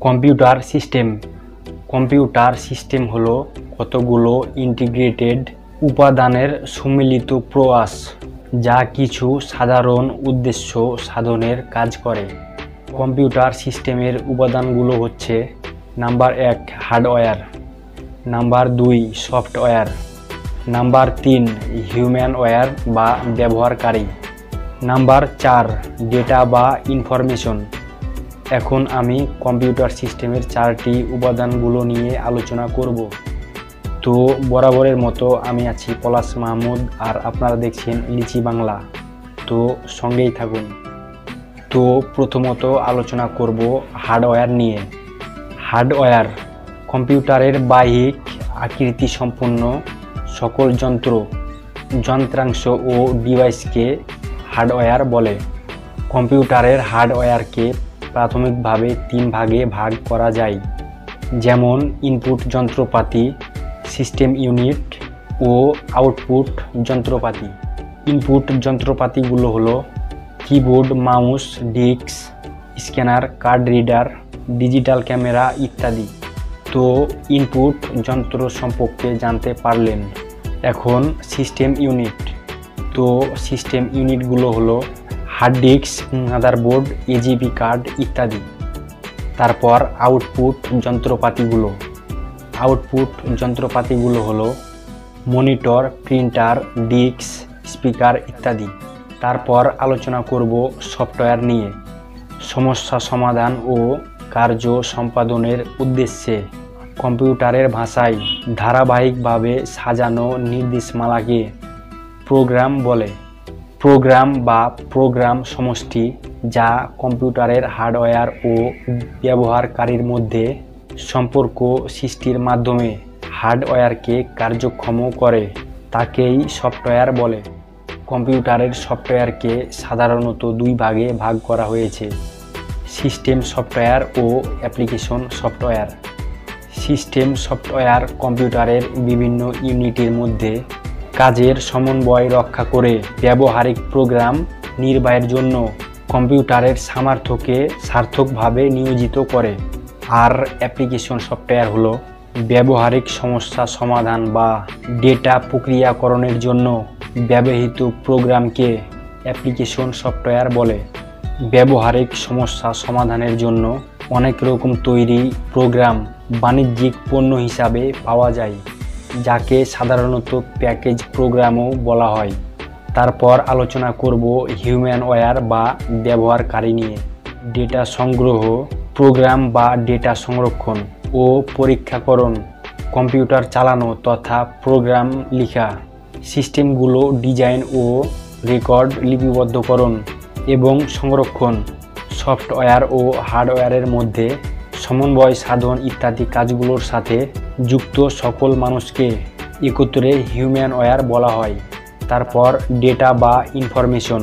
Computer system. Computer system হলো কতগুলো integrated উপাদানের সম্মিলিত প্রয়াস, যা কিছু সাধারণ উদ্দেশ্য সাধনের কাজ করে। কম্পিউটার সিস্টেমের উপাদানগুলো হচ্ছে, নাম্বার এক, হার্ডওয়্যার, নাম্বার দুই, সফটওয়্যার, নাম্বার তিন হিউম্যান ওয়্যার বা ব্যবহারকারী, নাম্বার চার, ডেটা বা ইনফরমেশন। এখন আমি কম্পিউটার সিস্টেমের চারটি উপাদানগুলো নিয়ে আলোচনা করব। তো বরাবরের মতো আমি আছি পলাশ মাহমুদ আর আপনারা দেখছেন লিচি বাংলা। তো সঙ্গেই থাকুন। তো প্রথমত আলোচনা করব হার্ডওয়্যার নিয়ে। হার্ডওয়্যার কম্পিউটারের বাহ্যিক আকৃতি সম্পন্ন সকল যন্ত্র, যন্ত্রাংশ ও ডিভাইসকে হার্ডওয়্যার বলে। কম্পিউটারের হার্ডওয়্যারকে প্রাথমিকভাবে তিন ভাগে ভাগ করা যায়, যেমন ইনপুট যন্ত্রপাতি সিস্টেম ইউনিট ও আউটপুট যন্ত্রপাতি। ইনপুট যন্ত্রপাতিগুলো হলো keyboard mouse disk scanner card reader digital camera ইত্যাদি। তো ইনপুট যন্ত্র সম্পর্কে জানতে পারলেন এখন সিস্টেম ইউনিট তো সিস্টেম ইউনিটগুলো হলো hard disk motherboard AGP card ইত্যাদি। তারপর আউটপুট যন্ত্রপাতিগুলো। আউটপুট যন্ত্রপাতিগুলো হলো মনিটর প্রিন্টার ডিস্ক স্পিকার ইত্যাদি। তারপর আলোচনা করব সফটওয়্যার নিয়ে। সমস্যা সমাধান ও কার্য সম্পাদনের উদ্দেশ্যে। কম্পিউটারের ভাষায় ধারাবাহিকভাবে সাজানো নির্দেশমালাকে প্রোগ্রাম বলে। প্রোগ্রাম বা প্রোগ্রাম সমষ্টি যা কম্পিউটারের হার্ডওয়্যার ও ব্যবহারকারীর মধ্যে সম্পর্ক সৃষ্টির মাধ্যমে হার্ডওয়্যারকে কার্যক্ষম করে, তাকেই সফটওয়্যার বলে। কম্পিউটারের সফটওয়্যারকে সাধারণত দুই ভাগে ভাগ করা হয়েছে, সিস্টেম সফটওয়্যার ও অ্যাপ্লিকেশন সফটওয়্যার। সিস্টেম সফটওয়্যার কম্পিউটারের বিভিন্ন ইউনিটের মধ্যে কাজের সমন্বয় রক্ষা করে ব্যবহারিক প্রোগ্রাম নির্বাহের জন্য কম্পিউটারের সামর্থ্যকে সার্থকভাবে নিয়োজিত করে। আর অ্যাপ্লিকেশন সফটওয়্যার হলো ব্যবহারিক সমস্যা সমাধান বা ডেটা প্রক্রিয়াকরণের জন্য ব্যবহৃত প্রোগ্রামকে অ্যাপ্লিকেশন সফটওয়্যার বলে। ব্যবহারিক সমস্যা সমাধানের জন্য অনেক রকম তৈরি প্রোগ্রাম বাণিজ্যিক পণ্য হিসাবে পাওয়া যায়। যাকে সাধারণত প্যাকেজ প্রোগ্রামও বলা হয়। তারপর আলোচনা করব হিউম্যান ওয়্যার বা ব্যবহারকারী নিয়ে। ডেটা সংগ্রহ, প্রোগ্রাম বা ডেটা সংরক্ষণ ও পরীক্ষাকরণ, কম্পিউটার চালানো তথা প্রোগ্রাম লিখা, সিস্টেমগুলো ডিজাইন ও রেকর্ড লিপিবদ্ধকরণ এবং সংরক্ষণ, সফটওয়্যার ও হার্ডওয়্যারের মধ্যে সমন্বয়, সাধন ইত্যাদি কাজগুলোর সাথে যুক্ত সকল মানুষকে একত্রে হিউম্যান ওয়্যার বলা হয়। তারপর ডেটা বা ইনফরমেশন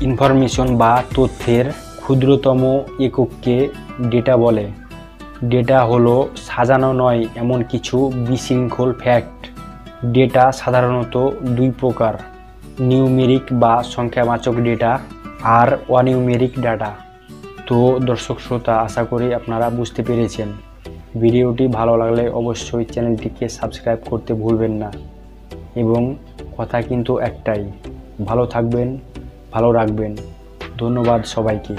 ইনফরমেশন বা তথ্যের ক্ষুদ্রতম একককে ডেটা বলে। ডেটা হলো সাজানো নয়, এমন কিছু বিশৃঙ্খল ফ্যাক্ট ডেটা সাধারণত দুই প্রকার নিউমেরিক বা সংখ্যাবাচক ডেটা আর অনিউমেরিক ডাটা তো দর্শক শ্রোতা, আশা করি আপনারা বুঝতে পেরেছেন। ভিডিওটি ভালো লাগলে অবশ্যই চ্যানেলটিকে সাবস্ক্রাইব করতে ভুলবেন না। এবং কথা কিন্তু একটাই, ভালো থাকবেন, ভালো রাখবেন। ধন্যবাদ সবাইকে।